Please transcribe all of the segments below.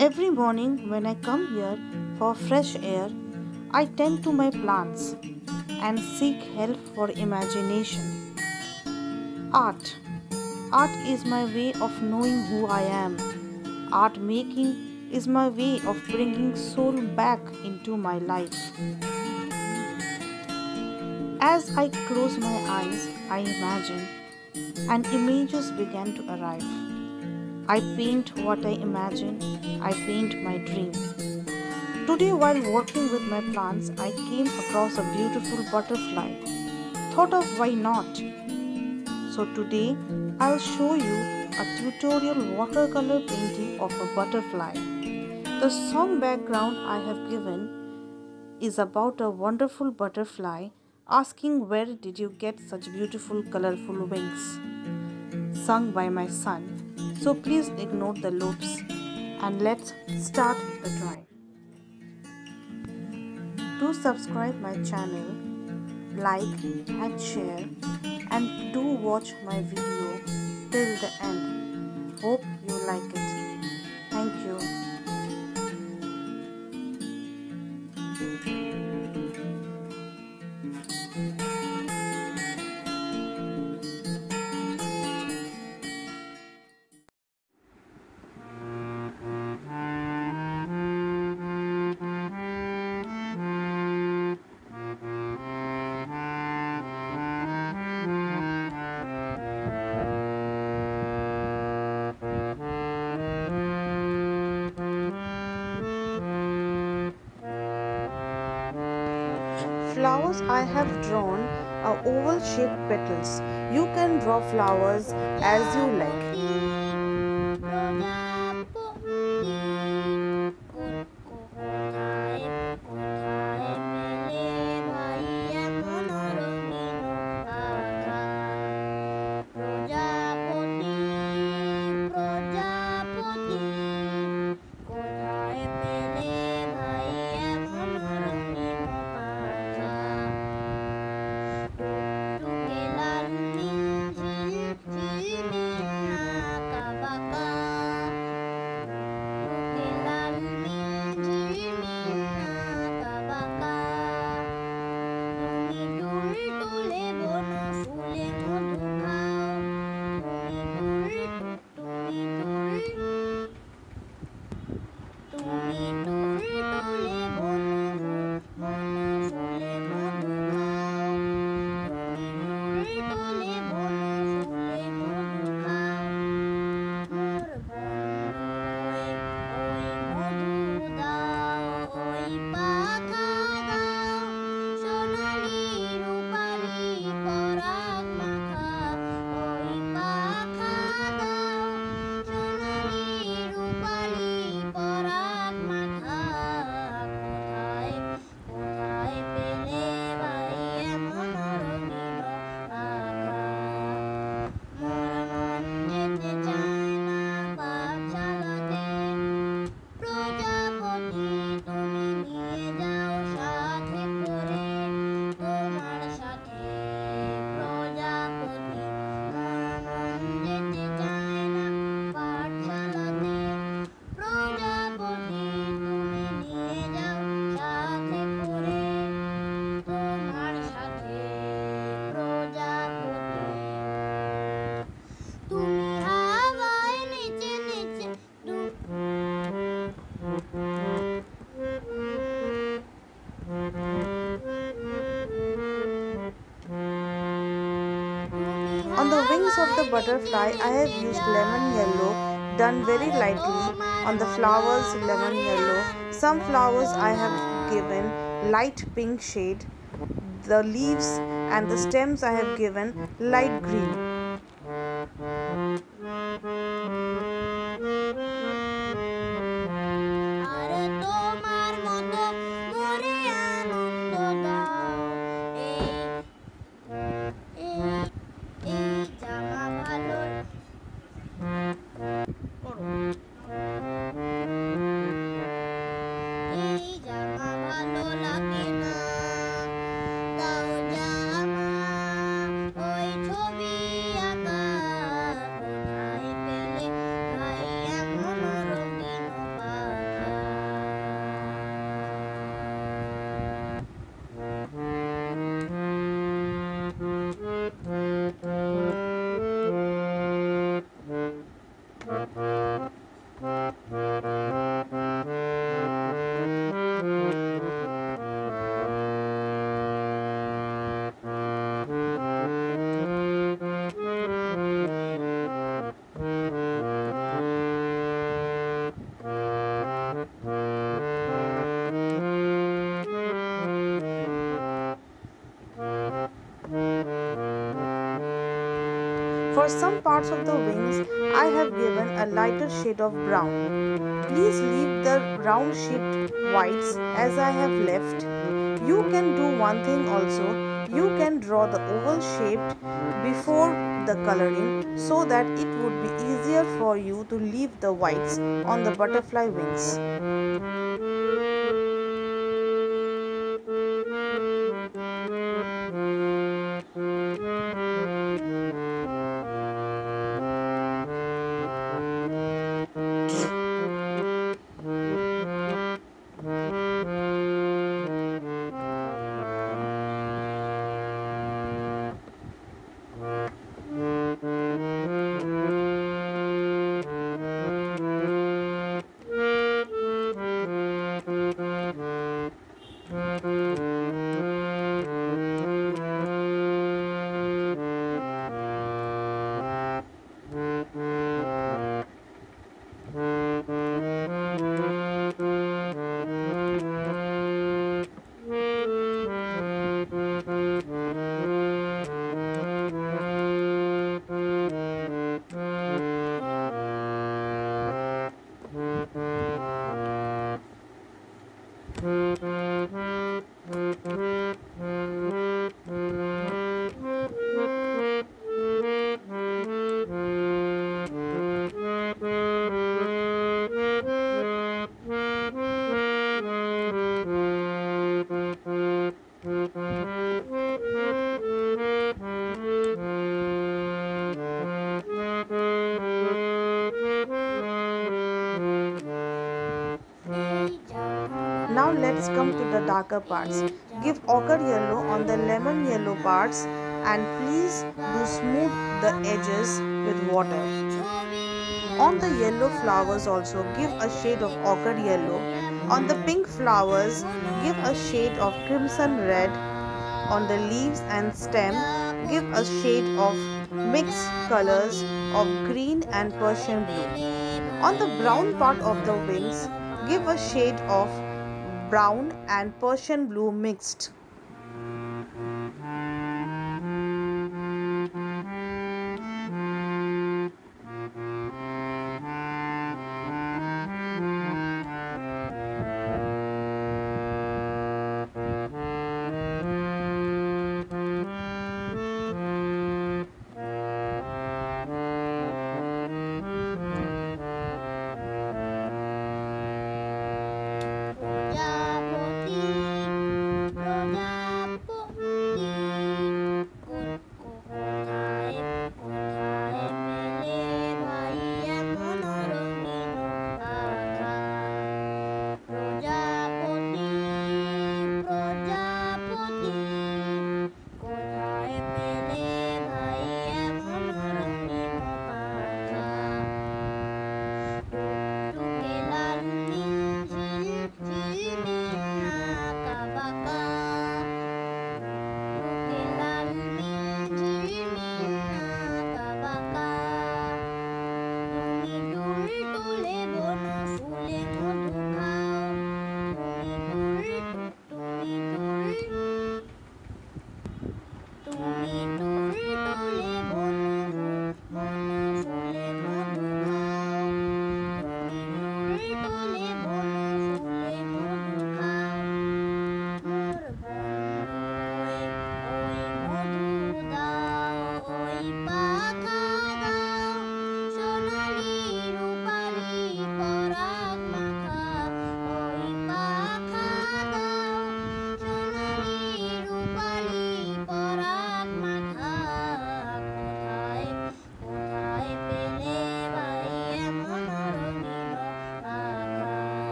Every morning when I come here for fresh air, I tend to my plants and seek help for imagination. Art. Art is my way of knowing who I am. Art making is my way of bringing soul back into my life. As I close my eyes, I imagine, and images begin to arrive. I paint what I imagine, I paint my dream. Today, while working with my plants, I came across a beautiful butterfly. Thought of why not? So, today I'll show you a tutorial watercolor painting of a butterfly. The song background I have given is about a wonderful butterfly asking where did you get such beautiful colorful wings sung by my son so please ignore the loops and let's start the drawing do subscribe my channel like and share and do watch my video till the end. Hope you like it flowers I have drawn are oval shaped petals. You can draw flowers as you like. tu, tu. On the wings of the butterfly, I have used lemon yellow done very lightly. On the flowers, lemon yellow. Some flowers I have given light pink shade. The leaves and the stems I have given light green. For some parts of the wings, I have given a lighter shade of brown. Please leave the round shaped whites as I have left. You can do one thing also. You can draw the oval shaped before the coloring so that it would be easier for you to leave the whites on the butterfly wings. Now let's come to the darker parts. Give ochre yellow on the lemon yellow parts and please do smooth the edges with water. On the yellow flowers also give a shade of ochre yellow. On the pink flowers give a shade of crimson red. On the leaves and stem give a shade of mixed colors of green and Persian blue. On the brown part of the wings give a shade of brown and Persian blue mixed.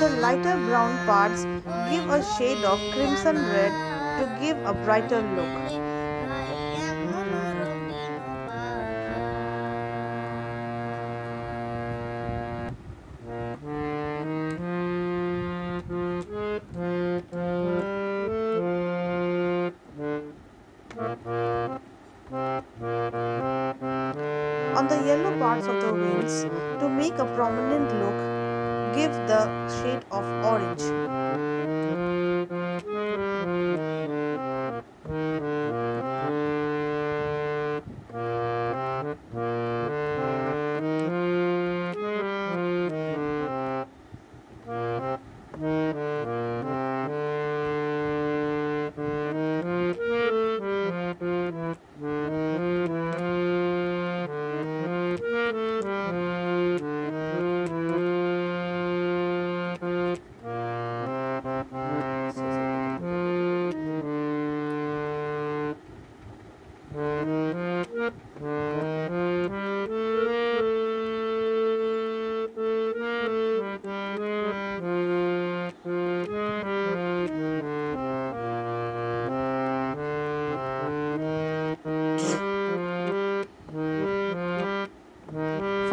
The lighter brown parts, give a shade of crimson red to give a brighter look.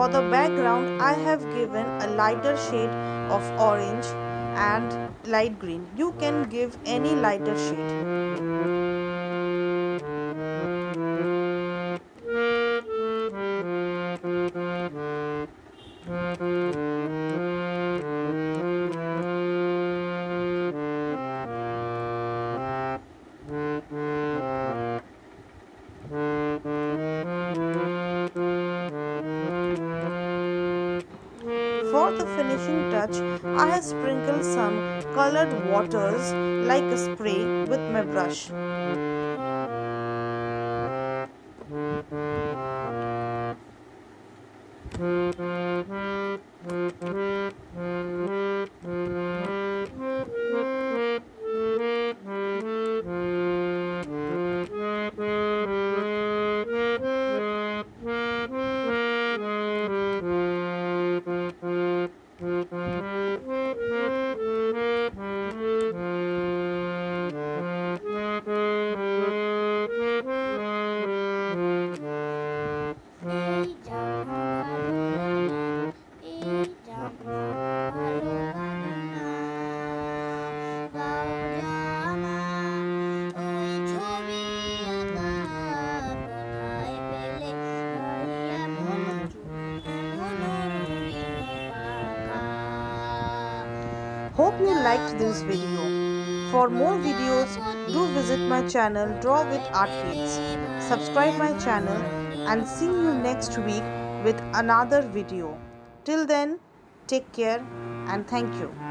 For the background, I have given a lighter shade of orange and light green. You can give any lighter shade. For the finishing touch, I have sprinkled some colored waters like a spray with my brush. You liked this video. For more videos, do visit my channel Draw with Art Kids. Subscribe my channel and see you next week with another video. Till then, take care and thank you.